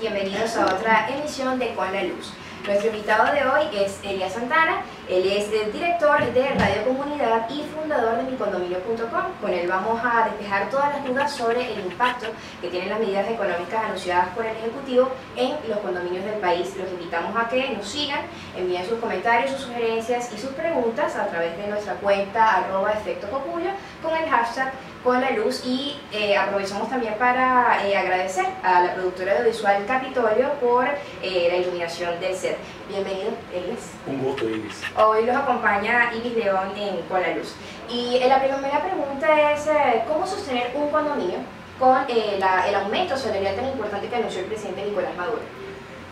bienvenidos a otra emisión de Con la Luz. Nuestro invitado de hoy es Elías Santana, él es el director de Radio Comunidad y fundador de micondominio.com. Con él vamos a despejar todas las dudas sobre el impacto que tienen las medidas económicas anunciadas por el Ejecutivo en los condominios del país. Los invitamos a que nos sigan, envíen sus comentarios, sus sugerencias y sus preguntas a través de nuestra cuenta arroba efecto con el hashtag con la luz y eh, aprovechamos también para eh, agradecer a la productora audiovisual Capitolio por eh, la iluminación del set. Bienvenido, Iris. Un gusto, Iris. Hoy los acompaña Iris León en Con la Luz. Y la primera pregunta es, ¿cómo sostener un condominio con el aumento salarial tan importante que anunció el presidente Nicolás Maduro?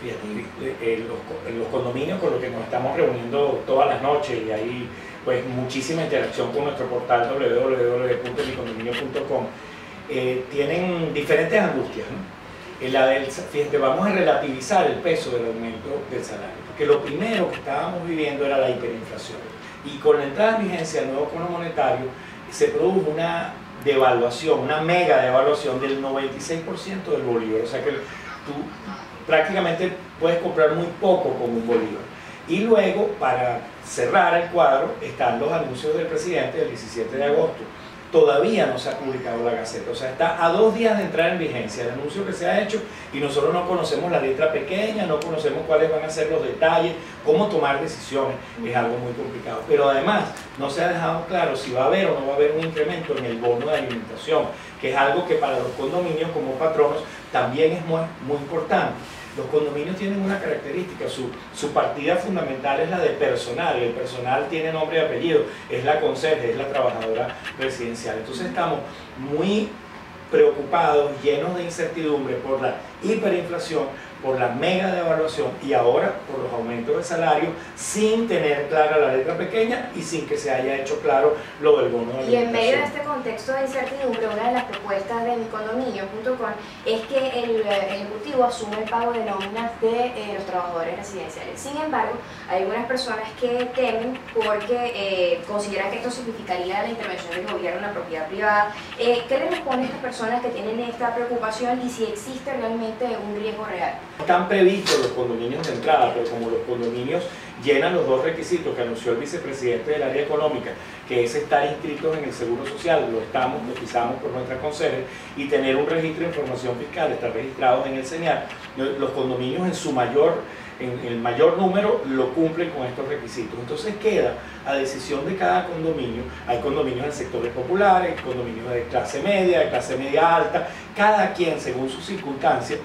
En los, los condominios con los que nos estamos reuniendo todas las noches y ahí pues muchísima interacción con nuestro portal www.micondominio.com. Eh, tienen diferentes angustias. la del, fíjate, vamos a relativizar el peso del aumento del salario, porque lo primero que estábamos viviendo era la hiperinflación. Y con la entrada en vigencia del nuevo Fondo Monetario se produjo una devaluación, una mega devaluación del 96% del bolívar. O sea que tú prácticamente puedes comprar muy poco con un bolívar. Y luego, para cerrar el cuadro, están los anuncios del presidente del 17 de agosto. Todavía no se ha publicado la Gaceta, o sea, está a dos días de entrar en vigencia el anuncio que se ha hecho y nosotros no conocemos la letra pequeña, no conocemos cuáles van a ser los detalles, cómo tomar decisiones, es algo muy complicado. Pero además, no se ha dejado claro si va a haber o no va a haber un incremento en el bono de alimentación, que es algo que para los condominios como patronos también es muy, muy importante. Los condominios tienen una característica, su, partida fundamental es la de personal, el personal tiene nombre y apellido, es la conserje, es la trabajadora residencial. Entonces estamos muy preocupados, llenos de incertidumbre por la hiperinflación, por la mega devaluación y ahora por los aumentos de salario sin tener clara la letra pequeña y sin que se haya hecho claro lo del bono de Y en medio de este contexto de incertidumbre, una de las propuestas de micondominio.com es que el Ejecutivo asume el pago de nóminas de eh, los trabajadores residenciales. Sin embargo, hay algunas personas que temen porque eh, consideran que esto significaría la intervención del gobierno en la propiedad privada. Eh, ¿Qué le responde a estas personas que tienen esta preocupación y si existe realmente un riesgo real? Están previstos los condominios de entrada, pero como los condominios llenan los dos requisitos que anunció el vicepresidente del área económica, que es estar inscritos en el Seguro Social, lo estamos, lo pisamos por nuestra consejería, y tener un registro de información fiscal, estar registrados en el señal, los condominios en su mayor en el mayor número lo cumplen con estos requisitos. Entonces queda a decisión de cada condominio. Hay condominios en sectores populares, condominios de clase media, de clase media alta. Cada quien, según sus circunstancias,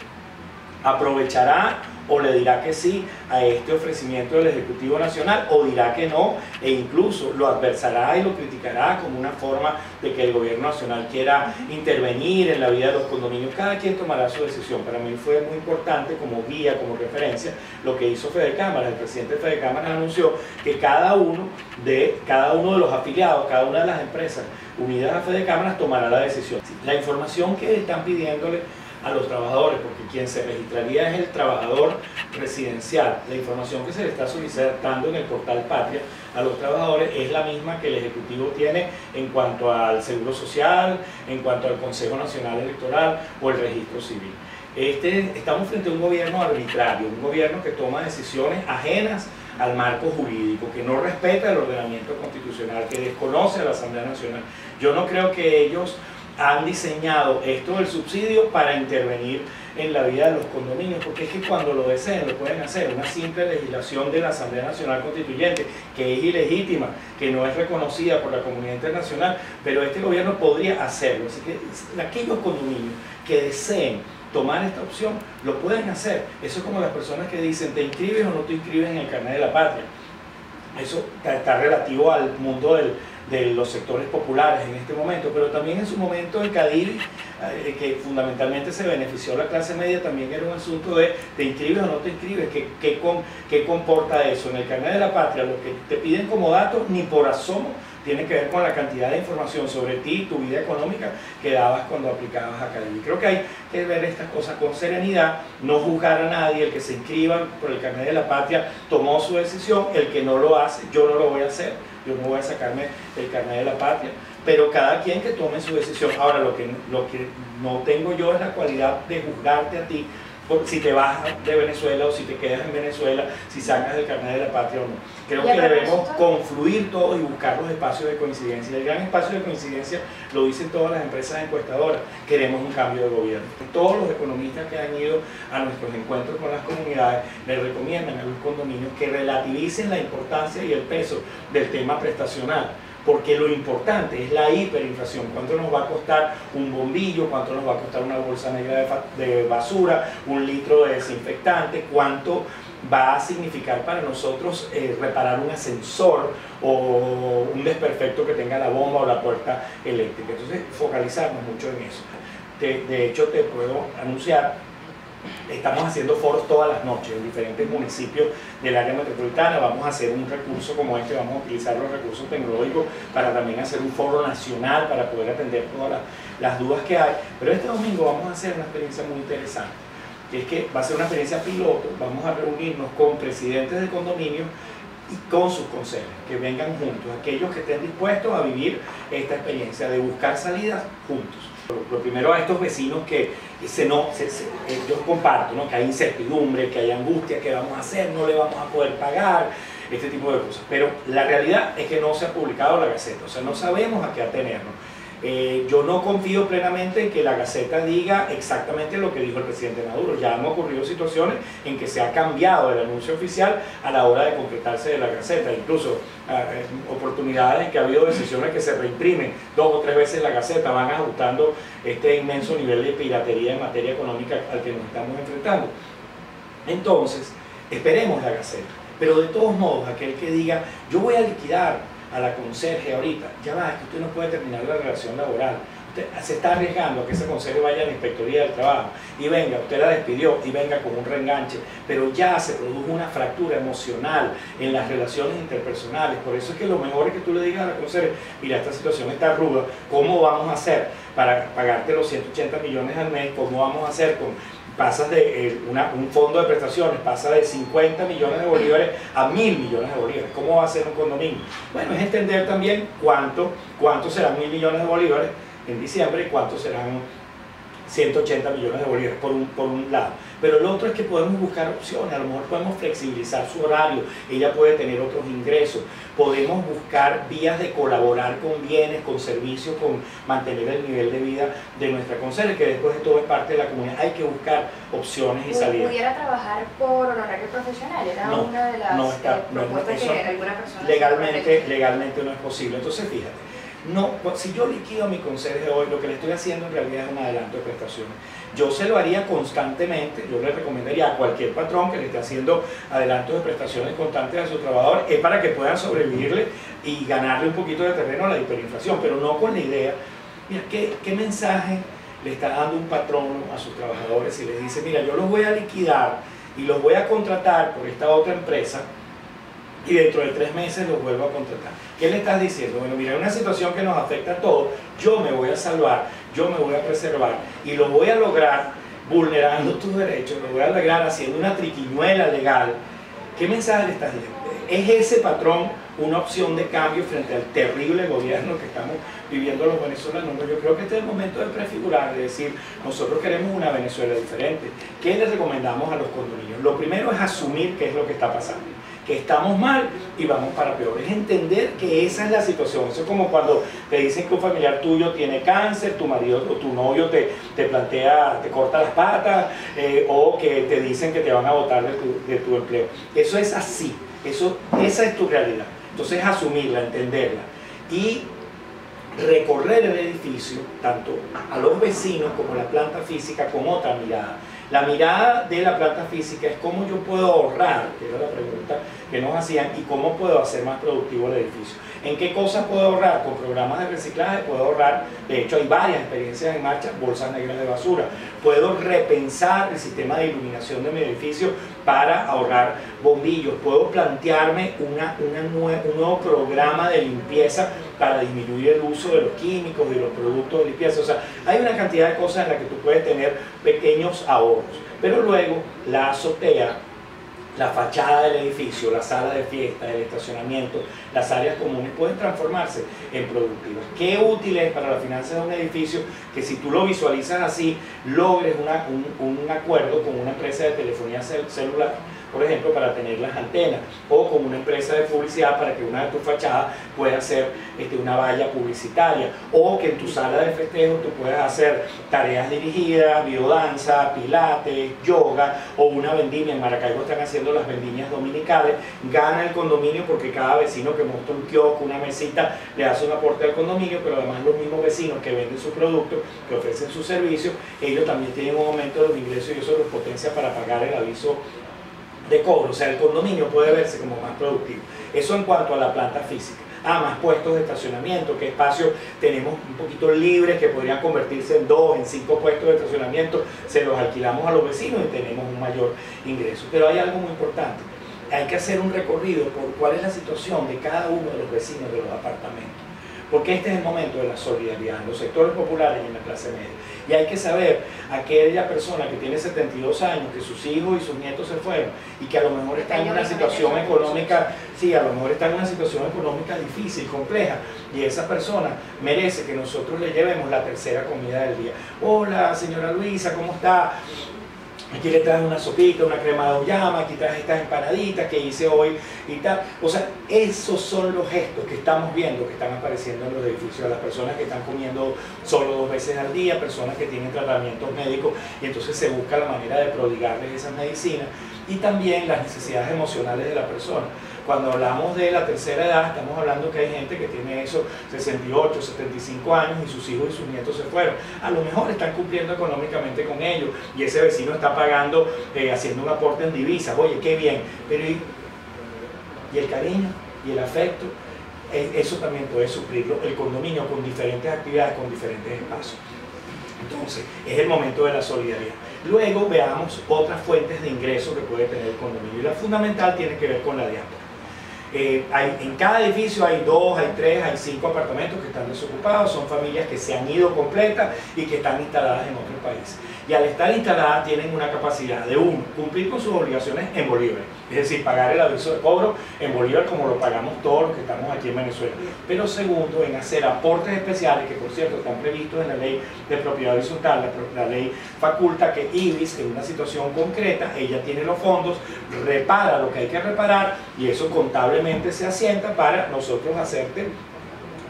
aprovechará o le dirá que sí a este ofrecimiento del Ejecutivo Nacional o dirá que no e incluso lo adversará y lo criticará como una forma de que el gobierno nacional quiera intervenir en la vida de los condominios. Cada quien tomará su decisión. Para mí fue muy importante como guía, como referencia, lo que hizo Fede Cámara. El presidente de Fede Cámara anunció que cada uno de, cada uno de los afiliados, cada una de las empresas unidas a Fede Cámaras tomará la decisión. La información que están pidiéndole a los trabajadores, porque quien se registraría es el trabajador residencial. La información que se le está solicitando en el portal Patria a los trabajadores es la misma que el Ejecutivo tiene en cuanto al Seguro Social, en cuanto al Consejo Nacional Electoral o el Registro Civil. Este, estamos frente a un gobierno arbitrario, un gobierno que toma decisiones ajenas al marco jurídico, que no respeta el ordenamiento constitucional, que desconoce a la Asamblea Nacional. Yo no creo que ellos han diseñado esto del subsidio para intervenir en la vida de los condominios, porque es que cuando lo deseen lo pueden hacer, una simple legislación de la Asamblea Nacional Constituyente, que es ilegítima, que no es reconocida por la comunidad internacional, pero este gobierno podría hacerlo. Así que aquellos condominios que deseen tomar esta opción, lo pueden hacer. Eso es como las personas que dicen, ¿te inscribes o no te inscribes en el carnet de la patria? Eso está relativo al mundo del, de los sectores populares en este momento, pero también en su momento el CADIV, eh, que fundamentalmente se benefició la clase media, también era un asunto de te inscribes o no te inscribes, ¿qué, qué, qué comporta eso? En el carnet de la patria, lo que te piden como datos, ni por asomo, tiene que ver con la cantidad de información sobre ti tu vida económica que dabas cuando aplicabas a CADIV. Creo que hay que ver estas cosas con serenidad, no juzgar a nadie, el que se inscriba por el carnet de la patria tomó su decisión, el que no lo hace, yo no lo voy a hacer yo no voy a sacarme el carnet de la patria, pero cada quien que tome su decisión. Ahora, lo que, lo que no tengo yo es la cualidad de juzgarte a ti si te vas de Venezuela o si te quedas en Venezuela, si sacas el carnet de la patria o no. Creo que debemos confluir todos y buscar los espacios de coincidencia. El gran espacio de coincidencia lo dicen todas las empresas encuestadoras. Queremos un cambio de gobierno. Todos los economistas que han ido a nuestros encuentros con las comunidades les recomiendan a los condominios que relativicen la importancia y el peso del tema prestacional porque lo importante es la hiperinflación, cuánto nos va a costar un bombillo, cuánto nos va a costar una bolsa negra de basura, un litro de desinfectante, cuánto va a significar para nosotros eh, reparar un ascensor o un desperfecto que tenga la bomba o la puerta eléctrica. Entonces, focalizarnos mucho en eso. de hecho, te puedo anunciar Estamos haciendo foros todas las noches en diferentes municipios del área metropolitana. Vamos a hacer un recurso como este, vamos a utilizar los recursos tecnológicos para también hacer un foro nacional para poder atender todas las, dudas que hay. Pero este domingo vamos a hacer una experiencia muy interesante, que es que va a ser una experiencia piloto. Vamos a reunirnos con presidentes de condominios y con sus consejos, que vengan juntos, aquellos que estén dispuestos a vivir esta experiencia de buscar salidas juntos. Lo primero a estos vecinos que se no, se, yo comparto, ¿no? que hay incertidumbre, que hay angustia, ¿qué vamos a hacer? No le vamos a poder pagar, este tipo de cosas. Pero la realidad es que no se ha publicado la Gaceta, o sea, no sabemos a qué atenernos. Eh, yo no confío plenamente en que la Gaceta diga exactamente lo que dijo el presidente Maduro. Ya han ocurrido situaciones en que se ha cambiado el anuncio oficial a la hora de concretarse de la Gaceta. Incluso ah, eh, oportunidades en que ha habido decisiones que se reimprimen dos o tres veces la Gaceta, van ajustando este inmenso nivel de piratería en materia económica al que nos estamos enfrentando. Entonces, esperemos la Gaceta. Pero de todos modos, aquel que diga, yo voy a liquidar a la conserje ahorita, ya va, que usted no puede terminar la relación laboral. Usted se está arriesgando a que ese conserje vaya a la inspectoría del trabajo y venga, usted la despidió y venga con un reenganche, pero ya se produjo una fractura emocional en las relaciones interpersonales. Por eso es que lo mejor es que tú le digas a la conserje, mira, esta situación está ruda, ¿cómo vamos a hacer para pagarte los 180 millones al mes? ¿Cómo vamos a hacer con pasas de eh, un fondo de prestaciones, pasa de 50 millones de bolívares a mil millones de bolívares. ¿Cómo va a ser un condominio? Bueno, es entender también cuánto, cuánto serán mil millones de bolívares en diciembre y cuánto serán 180 millones de bolívares por un, por un lado. Pero el otro es que podemos buscar opciones, a lo mejor podemos flexibilizar su horario, ella puede tener otros ingresos, podemos buscar vías de colaborar con bienes, con servicios, con mantener el nivel de vida de nuestra conserje, que después de todo es parte de la comunidad. Hay que buscar opciones y salidas. ¿Pudiera trabajar por honorario profesional? Era una de las no está, propuestas que alguna persona... Legalmente, legalmente no es posible. Entonces, fíjate no, si yo liquido a mi conserje hoy, lo que le estoy haciendo en realidad es un adelanto de prestaciones. Yo se lo haría constantemente, yo le recomendaría a cualquier patrón que le esté haciendo adelantos de prestaciones constantes a su trabajador, es para que puedan sobrevivirle y ganarle un poquito de terreno a la hiperinflación, pero no con la idea, mira, ¿qué, qué mensaje le está dando un patrón a sus trabajadores y les dice, mira, yo los voy a liquidar y los voy a contratar por esta otra empresa, y dentro de tres meses los vuelvo a contratar. ¿Qué le estás diciendo? Bueno, mira, una situación que nos afecta a todos, yo me voy a salvar, yo me voy a preservar y lo voy a lograr vulnerando tus derechos, lo voy a lograr haciendo una triquiñuela legal. ¿Qué mensaje le estás dando? ¿Es ese patrón una opción de cambio frente al terrible gobierno que estamos viviendo los venezolanos? Yo creo que este es el momento de prefigurar, de decir, nosotros queremos una Venezuela diferente. ¿Qué le recomendamos a los condominios? Lo primero es asumir qué es lo que está pasando que estamos mal y vamos para peor. Es entender que esa es la situación. Eso es como cuando te dicen que un familiar tuyo tiene cáncer, tu marido o tu novio te, te plantea, te corta las patas eh, o que te dicen que te van a botar de tu, de tu empleo. Eso es así. Eso, esa es tu realidad. Entonces asumirla, entenderla. Y recorrer el edificio, tanto a los vecinos como a la planta física, con otra mirada la mirada de la planta física es cómo yo puedo ahorrar, que era la pregunta que nos hacían, y cómo puedo hacer más productivo el edificio. ¿En qué cosas puedo ahorrar? Con programas de reciclaje puedo ahorrar, de hecho hay varias experiencias en marcha, bolsas negras de basura. Puedo repensar el sistema de iluminación de mi edificio para ahorrar bombillos. Puedo plantearme un nuevo programa de limpieza para disminuir el uso de los químicos y los productos de limpieza. O sea, hay una cantidad de cosas en las que tú puedes tener pequeños ahorros. Pero luego la azotea la fachada del edificio, la sala de fiesta, el estacionamiento, las áreas comunes pueden transformarse en productivas. Qué útil es para la finanzas de un edificio que si tú lo visualizas así, logres un, un acuerdo con una empresa de telefonía celular por ejemplo, para tener las antenas, o con una empresa de publicidad para que una de tus fachadas pueda ser este, una valla publicitaria, o que en tu sala de festejo tú puedas hacer tareas dirigidas, biodanza, pilates, yoga, o una vendimia. En Maracaibo están haciendo las vendimias dominicales, gana el condominio porque cada vecino que monta un kiosco, una mesita, le hace un aporte al condominio, pero además los mismos vecinos que venden sus productos, que ofrecen sus servicios, ellos también tienen un aumento de los ingresos y eso los potencia para pagar el aviso de cobro, o sea, el condominio puede verse como más productivo. Eso en cuanto a la planta física. Ah, más puestos de estacionamiento, qué espacio tenemos un poquito libres que podrían convertirse en dos, en cinco puestos de estacionamiento, se los alquilamos a los vecinos y tenemos un mayor ingreso. Pero hay algo muy importante, hay que hacer un recorrido por cuál es la situación de cada uno de los vecinos de los apartamentos porque este es el momento de la solidaridad en los sectores populares y en la clase media. Y hay que saber, aquella persona que tiene 72 años, que sus hijos y sus nietos se fueron y que a lo mejor está en una situación económica, sí, a lo mejor está en una situación económica difícil, compleja, y esa persona merece que nosotros le llevemos la tercera comida del día. Hola, señora Luisa, ¿cómo está? Aquí le traes una sopita, una crema de oyama, aquí traes estas empanaditas que hice hoy y tal. O sea, esos son los gestos que estamos viendo que están apareciendo en los edificios, las personas que están comiendo solo dos veces al día, personas que tienen tratamientos médicos y entonces se busca la manera de prodigarles esas medicinas y también las necesidades emocionales de la persona. Cuando hablamos de la tercera edad, estamos hablando que hay gente que tiene eso 68, 75 años y sus hijos y sus nietos se fueron. A lo mejor están cumpliendo económicamente con ellos y ese vecino está pagando, eh, haciendo un aporte en divisas. Oye, qué bien. Pero ¿y, el cariño y el afecto? E, eso también puede suplirlo el condominio con diferentes actividades, con diferentes espacios. Entonces, es el momento de la solidaridad. Luego veamos otras fuentes de ingreso que puede tener el condominio. Y la fundamental tiene que ver con la diáspora. Eh, hay, en cada edificio hay dos, hay tres, hay cinco apartamentos que están desocupados, son familias que se han ido completas y que están instaladas en otro país. Y al estar instaladas tienen una capacidad de, uno, cumplir con sus obligaciones en Bolívar, es decir, pagar el aviso de cobro en Bolívar como lo pagamos todos los que estamos aquí en Venezuela. Pero segundo, en hacer aportes especiales, que por cierto están previstos en la ley de propiedad horizontal, la, ley faculta que IBIS, en una situación concreta, ella tiene los fondos, repara lo que hay que reparar y eso contablemente se asienta para nosotros hacerte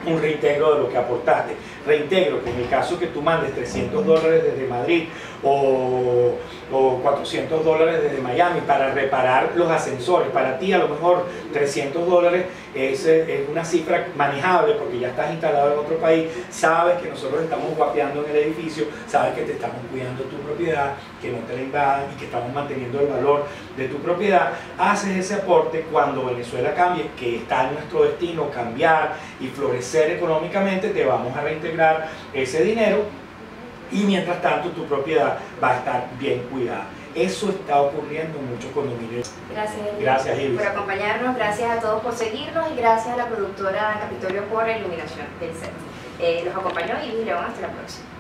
un reintegro de lo que aportaste. Reintegro que en el caso que tú mandes 300 dólares desde Madrid o, o 400 dólares desde Miami para reparar los ascensores, para ti a lo mejor 300 dólares es, es, una cifra manejable porque ya estás instalado en otro país, sabes que nosotros estamos guapeando en el edificio, sabes que te estamos cuidando tu propiedad, que no te la invadan y que estamos manteniendo el valor de tu propiedad, haces ese aporte cuando Venezuela cambie, que está en nuestro destino cambiar y florecer económicamente, te vamos a reintegrar ese dinero y mientras tanto tu propiedad va a estar bien cuidada. Eso está ocurriendo en muchos condominios. Gracias, gracias Iris. por acompañarnos, gracias a todos por seguirnos y gracias a la productora Capitolio por la iluminación del set. Eh, los acompañó y León, hasta la próxima.